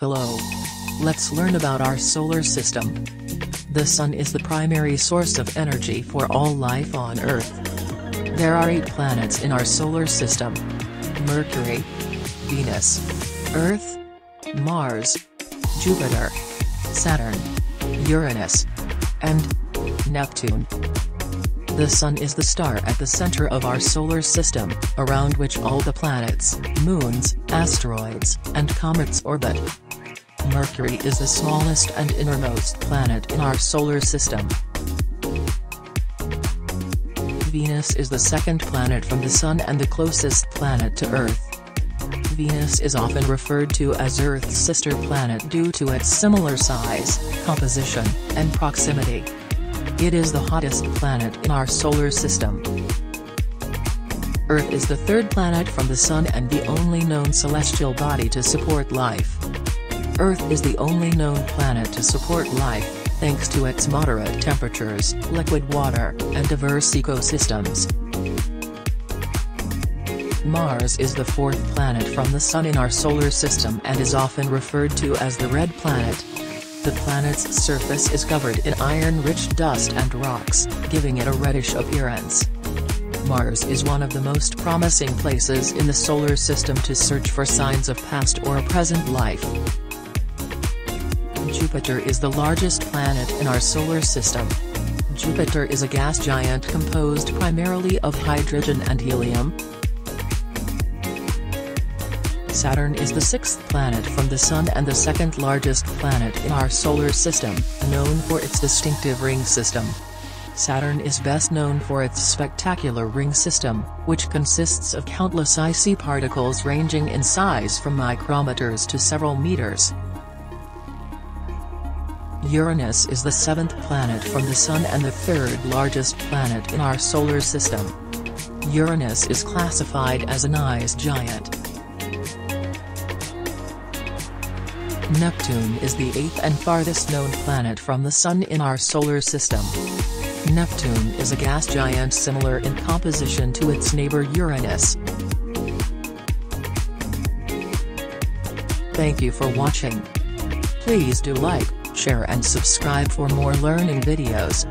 Hello. Let's learn about our solar system. The Sun is the primary source of energy for all life on Earth. There are eight planets in our solar system. Mercury, Venus, Earth, Mars, Jupiter, Saturn, Uranus, and Neptune. The Sun is the star at the center of our solar system, around which all the planets, moons, asteroids, and comets orbit. Mercury is the smallest and innermost planet in our solar system. Venus is the second planet from the Sun and the closest planet to Earth. Venus is often referred to as Earth's sister planet due to its similar size, composition, and proximity. It is the hottest planet in our solar system. Earth is the third planet from the Sun and the only known celestial body to support life. Earth is the only known planet to support life, thanks to its moderate temperatures, liquid water, and diverse ecosystems. Mars is the fourth planet from the Sun in our solar system and is often referred to as the red planet. The planet's surface is covered in iron-rich dust and rocks, giving it a reddish appearance. Mars is one of the most promising places in the solar system to search for signs of past or present life. Jupiter is the largest planet in our solar system. Jupiter is a gas giant composed primarily of hydrogen and helium, Saturn is the sixth planet from the Sun and the second largest planet in our solar system, known for its distinctive ring system. Saturn is best known for its spectacular ring system, which consists of countless icy particles ranging in size from micrometers to several meters. Uranus is the seventh planet from the Sun and the third largest planet in our solar system. Uranus is classified as an ice giant. Neptune is the eighth and farthest known planet from the Sun in our solar system. Neptune is a gas giant similar in composition to its neighbor Uranus. Thank you for watching. Please do like, share and subscribe for more learning videos.